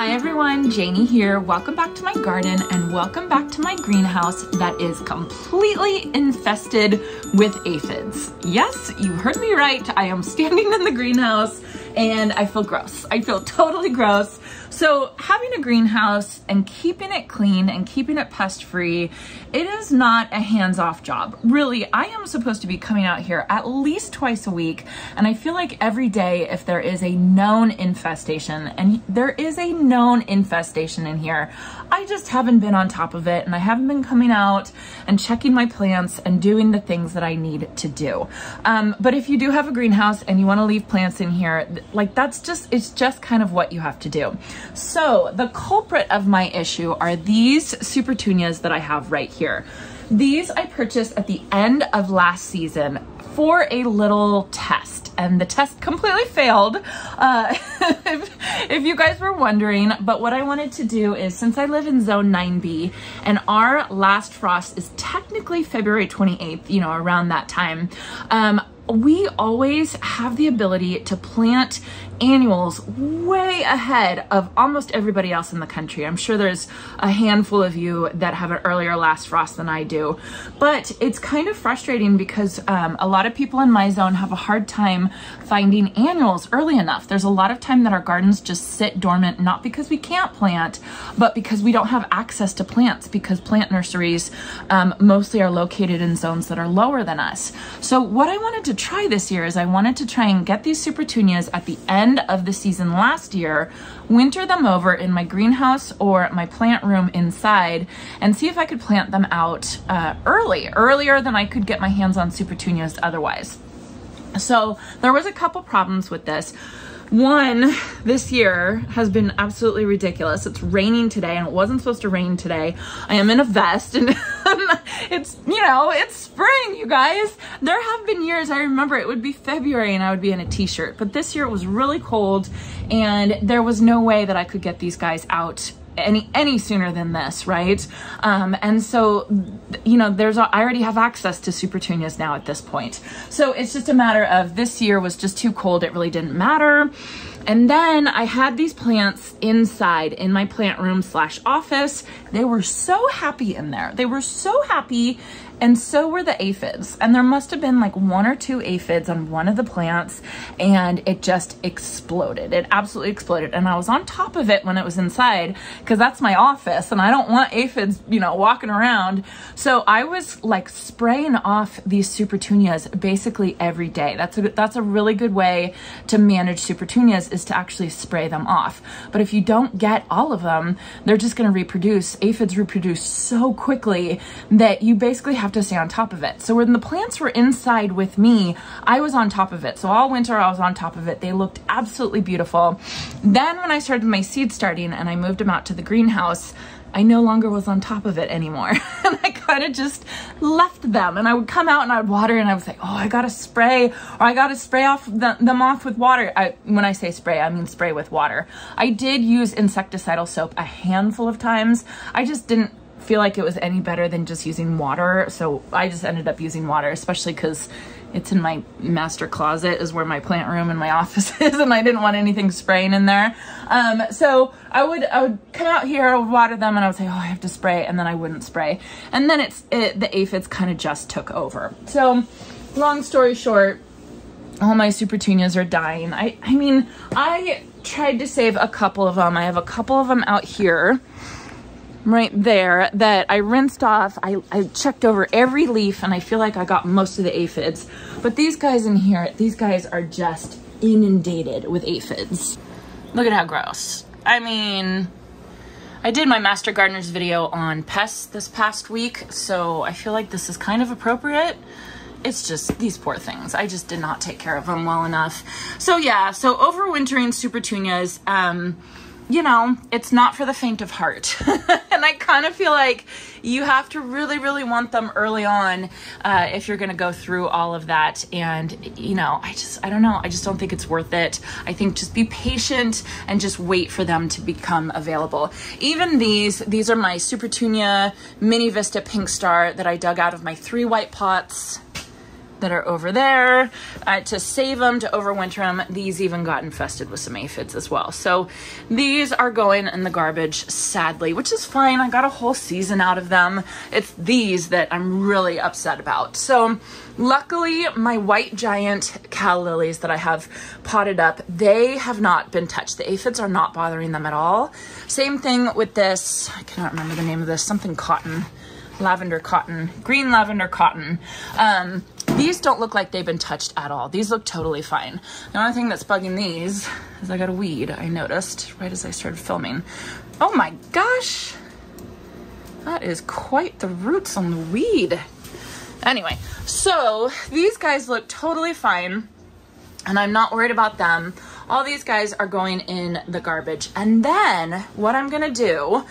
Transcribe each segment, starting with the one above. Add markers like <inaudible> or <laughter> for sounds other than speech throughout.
Hi everyone, Janie here. Welcome back to my garden and welcome back to my greenhouse that is completely infested with aphids. Yes, you heard me right. I am standing in the greenhouse and I feel gross. I feel totally gross. So having a greenhouse and keeping it clean and keeping it pest free, it is not a hands-off job. Really, I am supposed to be coming out here at least twice a week. And I feel like every day if there is a known infestation, and there is a known infestation in here, I just haven't been on top of it and I haven't been coming out and checking my plants and doing the things that I need to do. Um, but if you do have a greenhouse and you wanna leave plants in here, like that's just, it's just kind of what you have to do. So the culprit of my issue are these Supertunias that I have right here. These I purchased at the end of last season for a little test and the test completely failed uh, if, <laughs> if, you guys were wondering but what I wanted to do is since I live in zone 9b and our last frost is technically February 28th you know around that time um, we always have the ability to plant annuals way ahead of almost everybody else in the country. I'm sure there's a handful of you that have an earlier last frost than I do, but it's kind of frustrating because um, a lot of people in my zone have a hard time finding annuals early enough. There's a lot of time that our gardens just sit dormant, not because we can't plant, but because we don't have access to plants because plant nurseries um, mostly are located in zones that are lower than us. So what I wanted to try this year is I wanted to try and get these Supertunias at the end end of the season last year, winter them over in my greenhouse or my plant room inside and see if I could plant them out uh, early, earlier than I could get my hands on super Supertunias otherwise. So there was a couple problems with this. One, this year has been absolutely ridiculous. It's raining today and it wasn't supposed to rain today. I am in a vest <laughs> and it's, you know, it's spring, you guys. There have been years, I remember it would be February and I would be in a t-shirt, but this year it was really cold and there was no way that I could get these guys out any any sooner than this, right? Um, and so, you know, there's I already have access to Supertunias now at this point. So it's just a matter of this year was just too cold. It really didn't matter. And then I had these plants inside in my plant room slash office. They were so happy in there. They were so happy and so were the aphids. And there must have been like one or two aphids on one of the plants and it just exploded. It absolutely exploded. And I was on top of it when it was inside because that's my office and I don't want aphids, you know, walking around. So I was like spraying off these supertunias basically every day. That's a, that's a really good way to manage supertunias is to actually spray them off. But if you don't get all of them, they're just going to reproduce. Aphids reproduce so quickly that you basically have have to stay on top of it. So when the plants were inside with me, I was on top of it. So all winter I was on top of it. They looked absolutely beautiful. Then when I started my seed starting and I moved them out to the greenhouse, I no longer was on top of it anymore. <laughs> and I kind of just left them and I would come out and I would water and I would say, oh, I got to spray or I got to spray off the, them off with water. I, when I say spray, I mean spray with water. I did use insecticidal soap a handful of times. I just didn't feel like it was any better than just using water. So I just ended up using water, especially because it's in my master closet is where my plant room and my <laughs> office is and I didn't want anything spraying in there. Um, so I would, I would come out here, I would water them and I would say, oh, I have to spray. And then I wouldn't spray. And then it's, it, the aphids kind of just took over. So long story short, all my super supertunias are dying. I, I mean, I tried to save a couple of them. I have a couple of them out here right there that I rinsed off. I, I checked over every leaf and I feel like I got most of the aphids. But these guys in here, these guys are just inundated with aphids. Look at how gross. I mean, I did my Master Gardeners video on pests this past week, so I feel like this is kind of appropriate. It's just these poor things. I just did not take care of them well enough. So yeah, so overwintering Supertunias, um, you know, it's not for the faint of heart. <laughs> and I kind of feel like you have to really, really want them early on uh, if you're going to go through all of that. And, you know, I just, I don't know. I just don't think it's worth it. I think just be patient and just wait for them to become available. Even these, these are my Supertunia Mini Vista Pink Star that I dug out of my three white pots that are over there uh, to save them, to overwinter them. These even got infested with some aphids as well. So these are going in the garbage, sadly, which is fine. I got a whole season out of them. It's these that I'm really upset about. So luckily, my white giant calla lilies that I have potted up, they have not been touched. The aphids are not bothering them at all. Same thing with this, I cannot remember the name of this, something cotton lavender cotton, green lavender cotton. Um, these don't look like they've been touched at all. These look totally fine. The only thing that's bugging these is I got a weed, I noticed right as I started filming. Oh my gosh, that is quite the roots on the weed. Anyway, so these guys look totally fine and I'm not worried about them. All these guys are going in the garbage. And then what I'm gonna do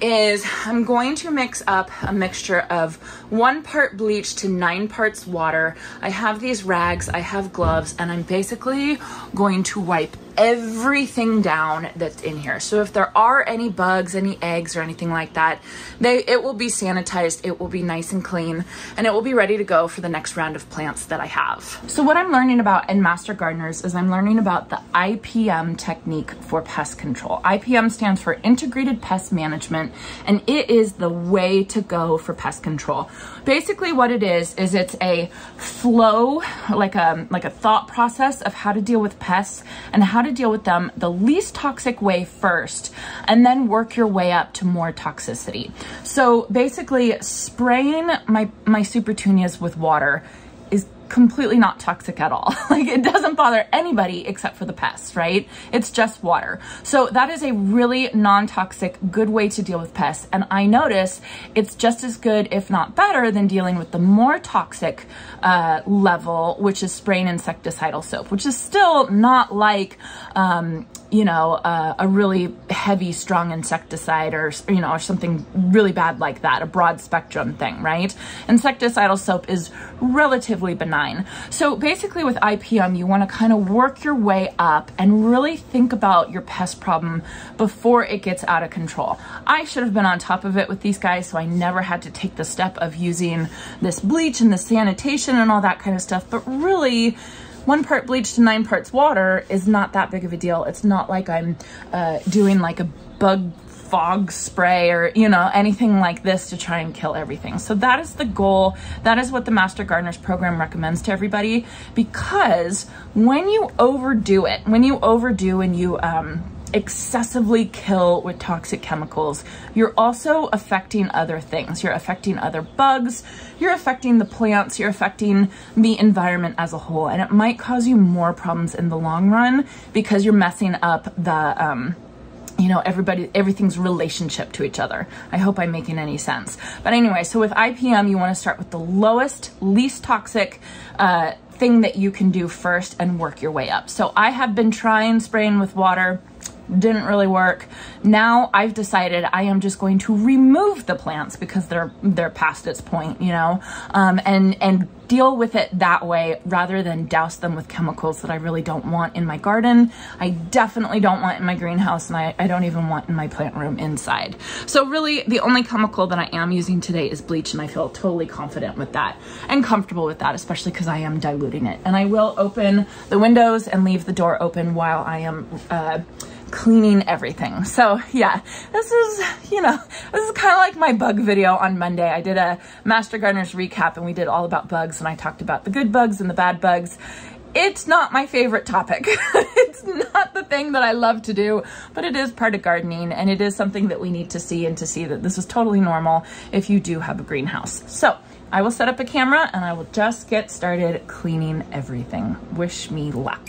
is I'm going to mix up a mixture of one part bleach to nine parts water. I have these rags, I have gloves, and I'm basically going to wipe everything down that's in here. So if there are any bugs, any eggs or anything like that, they it will be sanitized, it will be nice and clean, and it will be ready to go for the next round of plants that I have. So what I'm learning about in Master Gardeners is I'm learning about the IPM technique for pest control. IPM stands for Integrated Pest Management, and it is the way to go for pest control. Basically what it is, is it's a flow, like a, like a thought process of how to deal with pests and how to to deal with them the least toxic way first, and then work your way up to more toxicity. So basically spraying my, my Supertunias with water completely not toxic at all. <laughs> like it doesn't bother anybody except for the pests, right? It's just water. So that is a really non-toxic, good way to deal with pests. And I notice it's just as good, if not better, than dealing with the more toxic uh, level, which is spraying insecticidal soap, which is still not like um, you know, uh, a really heavy, strong insecticide or, you know, or something really bad like that, a broad spectrum thing, right? Insecticidal soap is relatively benign. So basically with IPM, you want to kind of work your way up and really think about your pest problem before it gets out of control. I should have been on top of it with these guys, so I never had to take the step of using this bleach and the sanitation and all that kind of stuff, but really, one part bleach to nine parts water is not that big of a deal. It's not like I'm uh, doing like a bug fog spray or, you know, anything like this to try and kill everything. So that is the goal. That is what the Master Gardeners program recommends to everybody because when you overdo it, when you overdo and you, um, excessively kill with toxic chemicals, you're also affecting other things. You're affecting other bugs, you're affecting the plants, you're affecting the environment as a whole, and it might cause you more problems in the long run because you're messing up the, um, you know, everybody, everything's relationship to each other. I hope I'm making any sense. But anyway, so with IPM, you wanna start with the lowest, least toxic, uh, thing that you can do first and work your way up. So I have been trying spraying with water didn't really work. Now I've decided I am just going to remove the plants because they're they're past its point, you know, um, and and deal with it that way rather than douse them with chemicals that I really don't want in my garden. I definitely don't want in my greenhouse and I, I don't even want in my plant room inside. So really the only chemical that I am using today is bleach and I feel totally confident with that and comfortable with that, especially because I am diluting it. And I will open the windows and leave the door open while I am uh, cleaning everything. So yeah, this is, you know, this is kind of like my bug video on Monday. I did a Master Gardeners recap and we did all about bugs and I talked about the good bugs and the bad bugs. It's not my favorite topic. <laughs> it's not the thing that I love to do, but it is part of gardening and it is something that we need to see and to see that this is totally normal if you do have a greenhouse. So I will set up a camera and I will just get started cleaning everything. Wish me luck.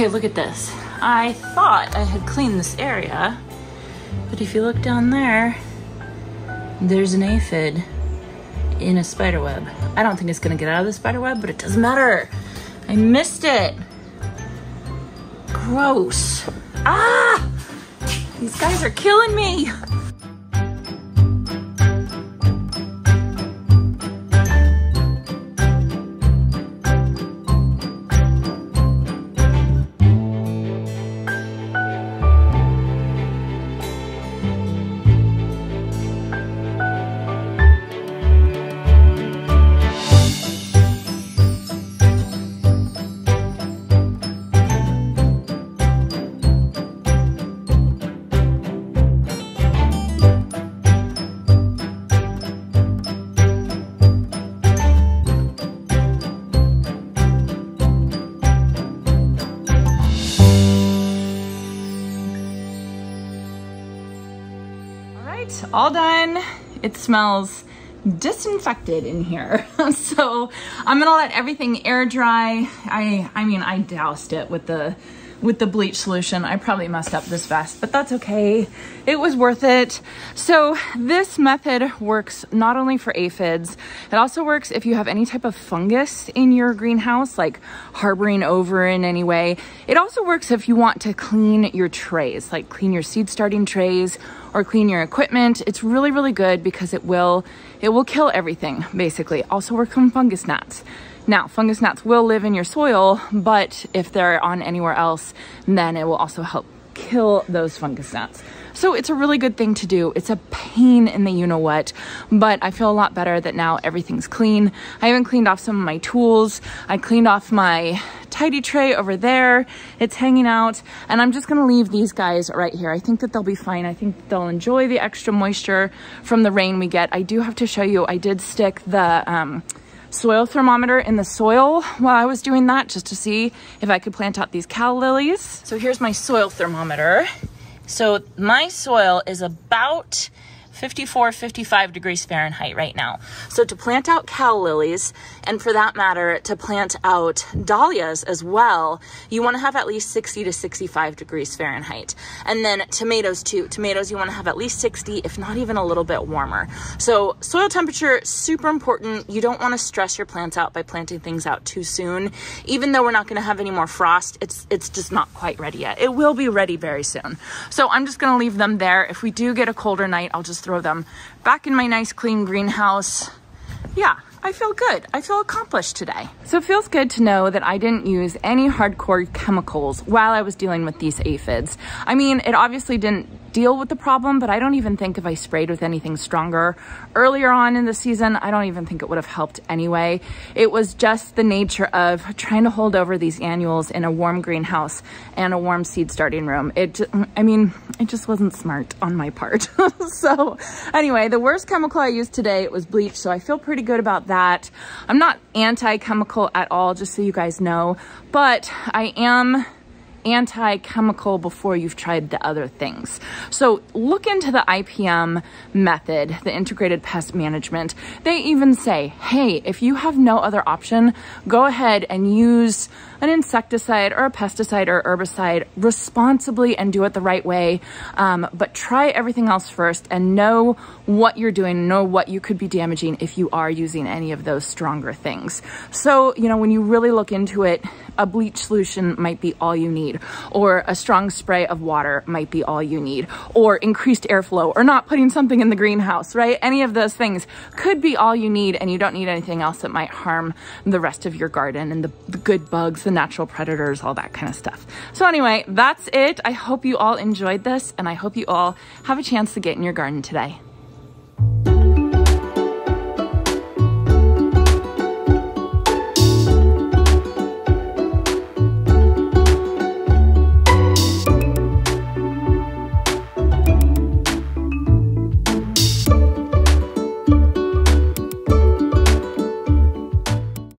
Okay, look at this. I thought I had cleaned this area, but if you look down there, there's an aphid in a spider web. I don't think it's gonna get out of the spider web, but it doesn't matter. I missed it. Gross. Ah! These guys are killing me. All done. It smells disinfected in here. <laughs> so I'm gonna let everything air dry. I, I mean, I doused it with the with the bleach solution. I probably messed up this vest, but that's okay. It was worth it. So this method works not only for aphids, it also works if you have any type of fungus in your greenhouse, like harboring over in any way. It also works if you want to clean your trays, like clean your seed starting trays or clean your equipment. It's really, really good because it will, it will kill everything, basically. Also works on fungus gnats. Now, fungus gnats will live in your soil, but if they're on anywhere else, then it will also help kill those fungus gnats. So it's a really good thing to do. It's a pain in the you know what, but I feel a lot better that now everything's clean. I even cleaned off some of my tools. I cleaned off my tidy tray over there. It's hanging out and I'm just gonna leave these guys right here. I think that they'll be fine. I think they'll enjoy the extra moisture from the rain we get. I do have to show you, I did stick the, um, soil thermometer in the soil while I was doing that just to see if I could plant out these calla lilies. So here's my soil thermometer. So my soil is about 54, 55 degrees Fahrenheit right now. So to plant out calla lilies, and for that matter, to plant out dahlias as well, you want to have at least 60 to 65 degrees Fahrenheit. And then tomatoes too. Tomatoes, you want to have at least 60, if not even a little bit warmer. So soil temperature, super important. You don't want to stress your plants out by planting things out too soon. Even though we're not going to have any more frost, it's, it's just not quite ready yet. It will be ready very soon. So I'm just going to leave them there. If we do get a colder night, I'll just throw them back in my nice clean greenhouse. Yeah, I feel good. I feel accomplished today. So it feels good to know that I didn't use any hardcore chemicals while I was dealing with these aphids. I mean, it obviously didn't deal with the problem, but I don't even think if I sprayed with anything stronger earlier on in the season, I don't even think it would have helped anyway. It was just the nature of trying to hold over these annuals in a warm greenhouse and a warm seed starting room. It, I mean, it just wasn't smart on my part. <laughs> so anyway, the worst chemical I used today was bleach, so I feel pretty good about that. I'm not anti-chemical at all, just so you guys know, but I am anti-chemical before you've tried the other things. So look into the IPM method, the integrated pest management. They even say, hey, if you have no other option, go ahead and use an insecticide or a pesticide or herbicide responsibly and do it the right way. Um, but try everything else first and know what you're doing, know what you could be damaging if you are using any of those stronger things. So, you know, when you really look into it, a bleach solution might be all you need, or a strong spray of water might be all you need, or increased airflow, or not putting something in the greenhouse, right? Any of those things could be all you need, and you don't need anything else that might harm the rest of your garden and the, the good bugs, the natural predators, all that kind of stuff. So anyway, that's it. I hope you all enjoyed this, and I hope you all have a chance to get in your garden today.